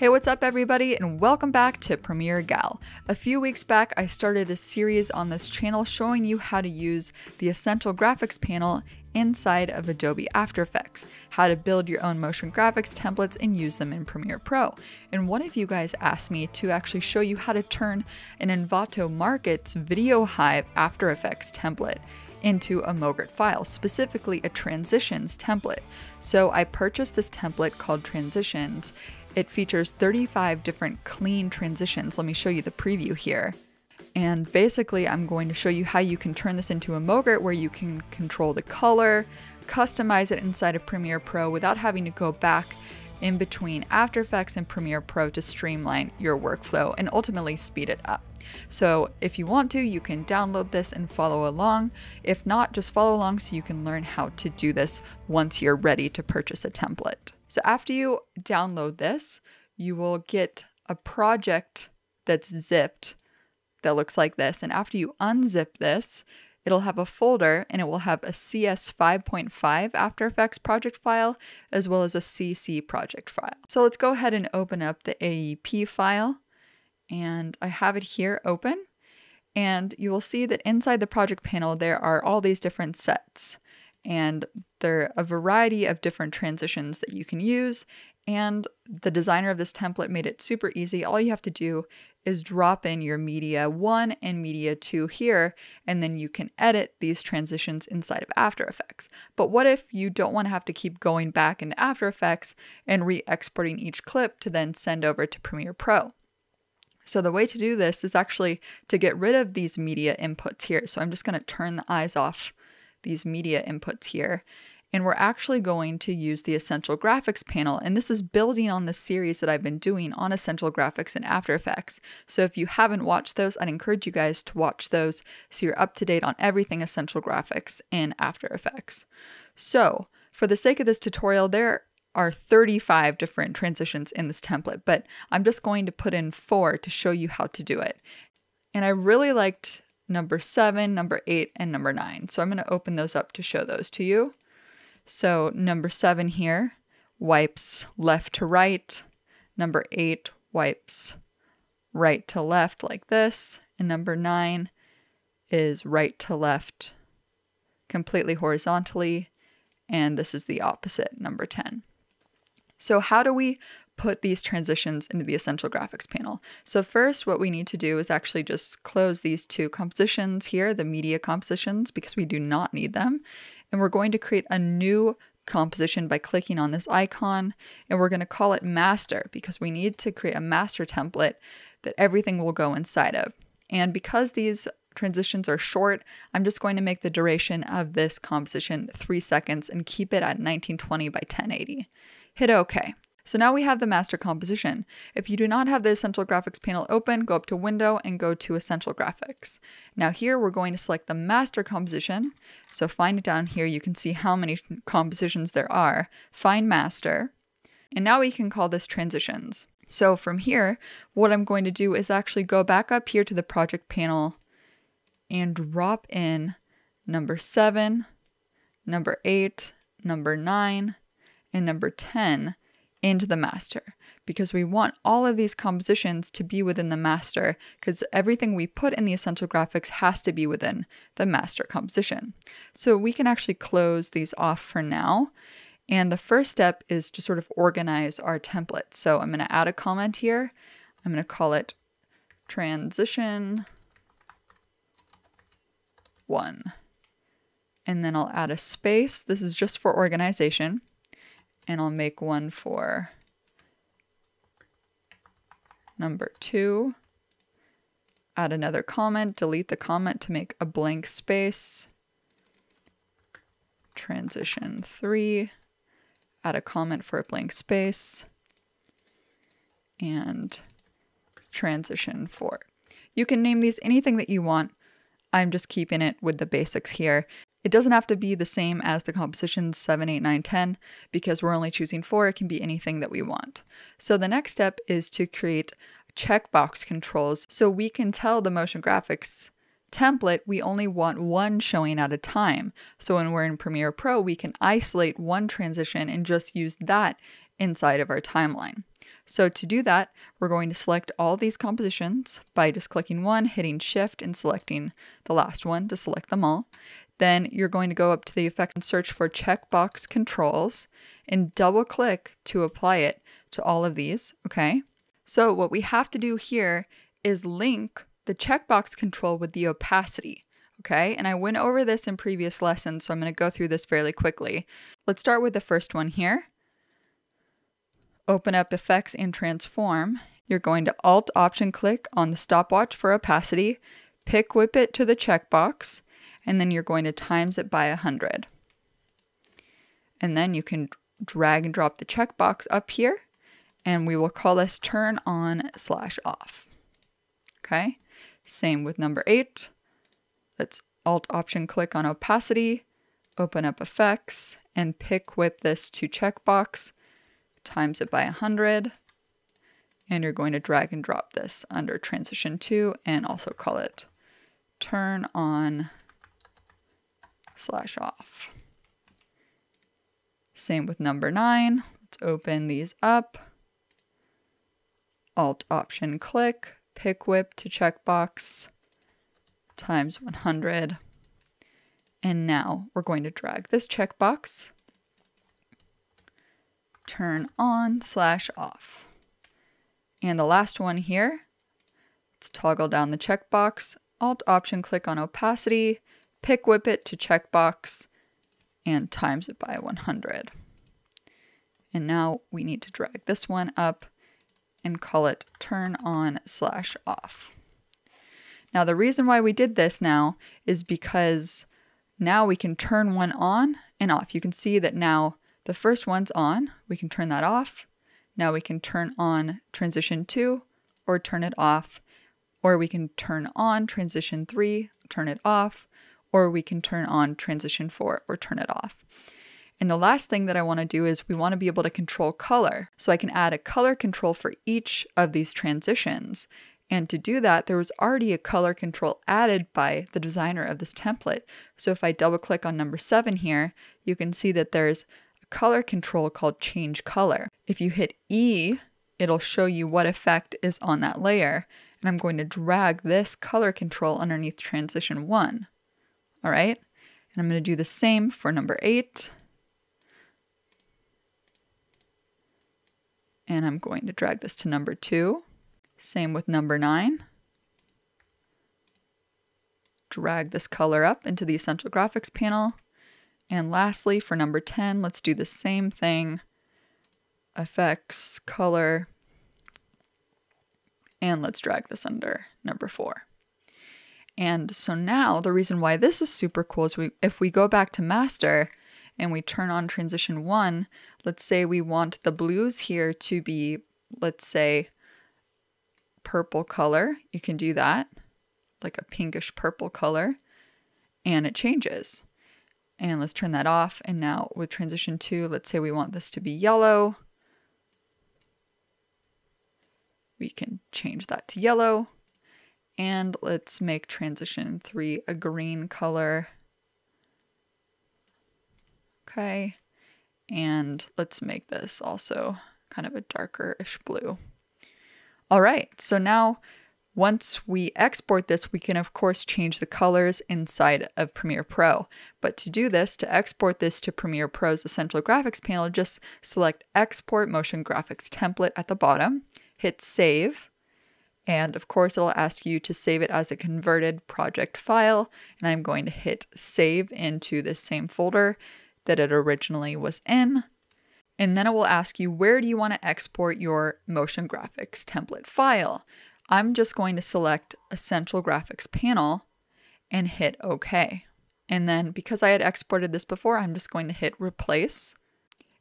Hey, what's up, everybody, and welcome back to Premiere Gal. A few weeks back, I started a series on this channel showing you how to use the Essential Graphics panel inside of Adobe After Effects, how to build your own motion graphics templates and use them in Premiere Pro. And one of you guys asked me to actually show you how to turn an Envato Markets Video Hive After Effects template into a MOGRT file, specifically a transitions template. So I purchased this template called Transitions it features 35 different clean transitions. Let me show you the preview here. And basically, I'm going to show you how you can turn this into a MOGRT where you can control the color, customize it inside of Premiere Pro without having to go back in between After Effects and Premiere Pro to streamline your workflow and ultimately speed it up. So if you want to, you can download this and follow along. If not, just follow along so you can learn how to do this once you're ready to purchase a template. So after you download this, you will get a project that's zipped that looks like this. And after you unzip this, it'll have a folder and it will have a CS 5.5 After Effects project file as well as a CC project file. So let's go ahead and open up the AEP file and I have it here open. And you will see that inside the project panel, there are all these different sets and there are a variety of different transitions that you can use. And the designer of this template made it super easy. All you have to do is drop in your media 1 and media 2 here, and then you can edit these transitions inside of After Effects. But what if you don't want to have to keep going back into After Effects and re-exporting each clip to then send over to Premiere Pro? So the way to do this is actually to get rid of these media inputs here. So I'm just going to turn the eyes off these media inputs here. And we're actually going to use the Essential Graphics panel. And this is building on the series that I've been doing on Essential Graphics and After Effects. So if you haven't watched those, I'd encourage you guys to watch those so you're up to date on everything Essential Graphics and After Effects. So for the sake of this tutorial, there are 35 different transitions in this template, but I'm just going to put in four to show you how to do it. And I really liked number seven, number eight, and number nine. So I'm going to open those up to show those to you. So number seven here wipes left to right. Number eight wipes right to left like this. And number nine is right to left completely horizontally. And this is the opposite, number 10. So how do we put these transitions into the Essential Graphics panel. So first, what we need to do is actually just close these two compositions here, the media compositions, because we do not need them. And we're going to create a new composition by clicking on this icon, and we're going to call it master because we need to create a master template that everything will go inside of. And because these transitions are short, I'm just going to make the duration of this composition three seconds and keep it at 1920 by 1080. Hit OK. So now we have the master composition. If you do not have the Essential Graphics panel open, go up to Window and go to Essential Graphics. Now here we're going to select the master composition. So find it down here, you can see how many compositions there are. Find master. And now we can call this transitions. So from here, what I'm going to do is actually go back up here to the project panel and drop in number 7, number 8, number 9, and number 10 into the master because we want all of these compositions to be within the master because everything we put in the essential graphics has to be within the master composition. So we can actually close these off for now. And the first step is to sort of organize our template. So I'm going to add a comment here. I'm going to call it transition one. And then I'll add a space. This is just for organization and I'll make one for number two. Add another comment, delete the comment to make a blank space. Transition three, add a comment for a blank space. And transition four. You can name these anything that you want. I'm just keeping it with the basics here. It doesn't have to be the same as the compositions 7, 8, 9, 10 because we're only choosing 4. It can be anything that we want. So the next step is to create checkbox controls so we can tell the motion graphics template we only want one showing at a time. So when we're in Premiere Pro, we can isolate one transition and just use that inside of our timeline. So to do that, we're going to select all these compositions by just clicking one, hitting shift and selecting the last one to select them all. Then you're going to go up to the effect and search for checkbox controls and double click to apply it to all of these, okay? So what we have to do here is link the checkbox control with the opacity, okay? And I went over this in previous lessons, so I'm gonna go through this fairly quickly. Let's start with the first one here. Open up Effects and Transform. You're going to Alt Option click on the stopwatch for opacity, pick whip it to the checkbox, and then you're going to times it by 100. And then you can drag and drop the checkbox up here, and we will call this turn on slash off. Okay, same with number eight. Let's Alt Option click on opacity, open up effects, and pick whip this to checkbox, times it by 100, and you're going to drag and drop this under transition 2 and also call it turn on slash off. Same with number 9. Let's open these up. Alt Option click, pick whip to checkbox, times 100. And now we're going to drag this checkbox, turn on slash off. And the last one here, let's toggle down the checkbox, Alt Option click on opacity, pick whip it to checkbox, and times it by 100. And now we need to drag this one up and call it turn on slash off. Now the reason why we did this now is because now we can turn one on and off. You can see that now the first one's on, we can turn that off. Now we can turn on transition 2 or turn it off, or we can turn on transition 3, turn it off, or we can turn on transition 4 or turn it off. And the last thing that I want to do is we want to be able to control color. So I can add a color control for each of these transitions. And to do that, there was already a color control added by the designer of this template. So if I double click on number seven here, you can see that there's a color control called change color. If you hit E, it'll show you what effect is on that layer. And I'm going to drag this color control underneath transition one. All right. And I'm going to do the same for number eight. And I'm going to drag this to number two. Same with number nine. Drag this color up into the Essential Graphics panel. And lastly, for number 10, let's do the same thing. Effects, color, and let's drag this under number four. And so now the reason why this is super cool is we, if we go back to master and we turn on transition one, let's say we want the blues here to be, let's say, purple color. You can do that, like a pinkish purple color, and it changes. And let's turn that off. And now with transition two, let's say we want this to be yellow. We can change that to yellow. And let's make transition three a green color. Okay. And let's make this also kind of a darker-ish blue. All right, so now once we export this, we can of course change the colors inside of Premiere Pro. But to do this, to export this to Premiere Pro's Essential Graphics panel, just select Export Motion Graphics Template at the bottom, hit Save, and of course it'll ask you to save it as a converted project file, and I'm going to hit Save into this same folder that it originally was in. And then it will ask you where do you want to export your motion graphics template file. I'm just going to select Essential Graphics Panel and hit OK. And then because I had exported this before, I'm just going to hit Replace.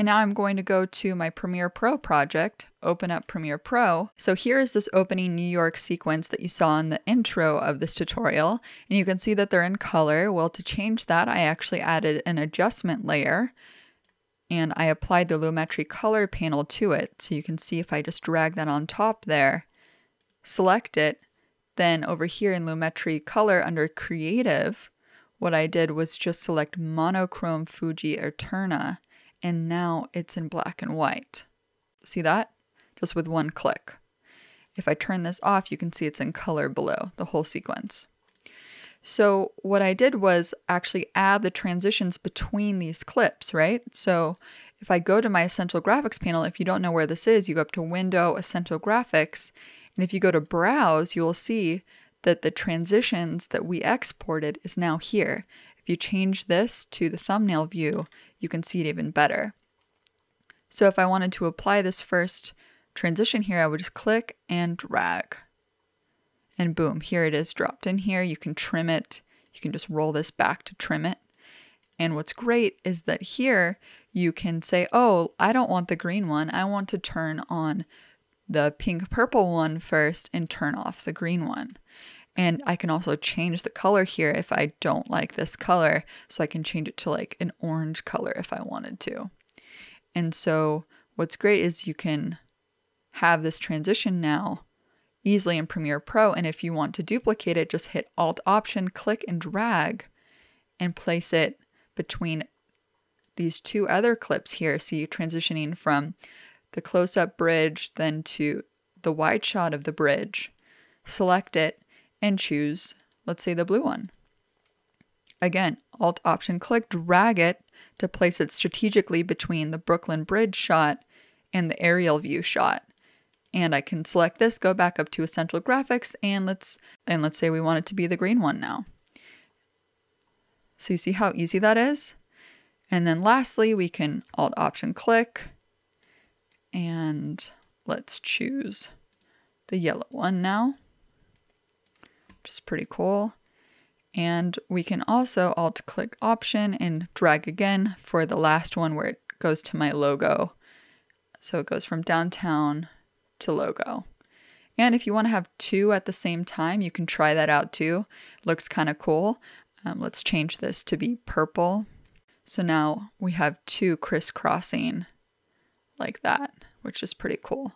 And now I'm going to go to my Premiere Pro project, open up Premiere Pro. So here is this opening New York sequence that you saw in the intro of this tutorial. And you can see that they're in color. Well, to change that, I actually added an adjustment layer and I applied the Lumetri color panel to it. So you can see if I just drag that on top there, select it, then over here in Lumetri color under creative, what I did was just select monochrome Fuji Eterna and now it's in black and white. See that? just with one click. If I turn this off, you can see it's in color below the whole sequence. So what I did was actually add the transitions between these clips, right? So if I go to my Essential Graphics panel, if you don't know where this is, you go up to Window, Essential Graphics, and if you go to Browse, you will see that the transitions that we exported is now here. If you change this to the thumbnail view, you can see it even better. So if I wanted to apply this first transition here, I would just click and drag. And boom, here it is dropped in here. You can trim it. You can just roll this back to trim it. And what's great is that here you can say, oh, I don't want the green one. I want to turn on the pink purple one first and turn off the green one. And I can also change the color here if I don't like this color. So I can change it to like an orange color if I wanted to. And so what's great is you can have this transition now easily in Premiere Pro. And if you want to duplicate it, just hit Alt Option, click and drag and place it between these two other clips here. See, transitioning from the close up bridge, then to the wide shot of the bridge. Select it and choose, let's say, the blue one. Again, Alt Option click, drag it to place it strategically between the Brooklyn Bridge shot and the aerial view shot. And I can select this, go back up to Essential Graphics, and let's and let's say we want it to be the green one now. So you see how easy that is? And then lastly, we can Alt Option click, and let's choose the yellow one now, which is pretty cool. And we can also Alt click Option and drag again for the last one where it goes to my logo. So it goes from downtown to logo. And if you want to have two at the same time, you can try that out too. Looks kind of cool. Um, let's change this to be purple. So now we have two crisscrossing like that, which is pretty cool.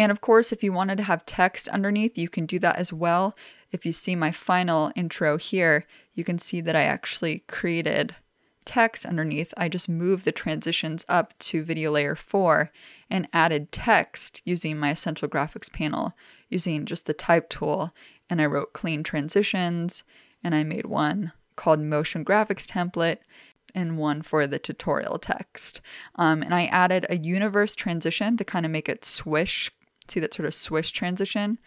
And of course, if you wanted to have text underneath, you can do that as well. If you see my final intro here, you can see that I actually created text underneath. I just moved the transitions up to video layer 4 and added text using my Essential Graphics panel using just the type tool. And I wrote clean transitions and I made one called motion graphics template and one for the tutorial text. Um, and I added a universe transition to kind of make it swish. See that sort of swish transition?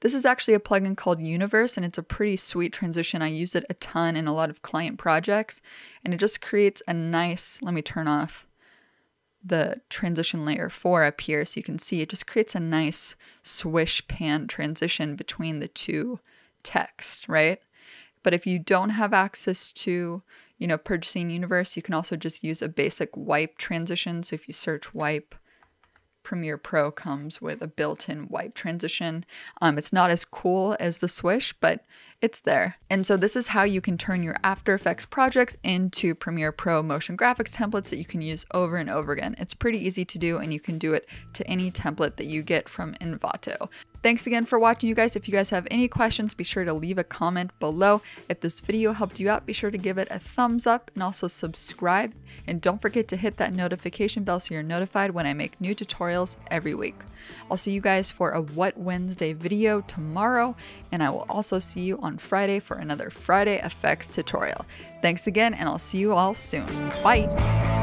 This is actually a plugin called Universe, and it's a pretty sweet transition. I use it a ton in a lot of client projects, and it just creates a nice, let me turn off the transition layer 4 up here so you can see it just creates a nice swish pan transition between the two text, right? But if you don't have access to, you know, purchasing universe, you can also just use a basic wipe transition. So if you search wipe Premiere Pro comes with a built-in wipe transition. Um, it's not as cool as the Swish, but it's there. And so this is how you can turn your After Effects projects into Premiere Pro motion graphics templates that you can use over and over again. It's pretty easy to do and you can do it to any template that you get from Envato. Thanks again for watching you guys. If you guys have any questions, be sure to leave a comment below. If this video helped you out, be sure to give it a thumbs up and also subscribe. And don't forget to hit that notification bell so you're notified when I make new tutorials every week. I'll see you guys for a What Wednesday video tomorrow, and I will also see you on Friday for another Friday Effects tutorial. Thanks again, and I'll see you all soon. Bye!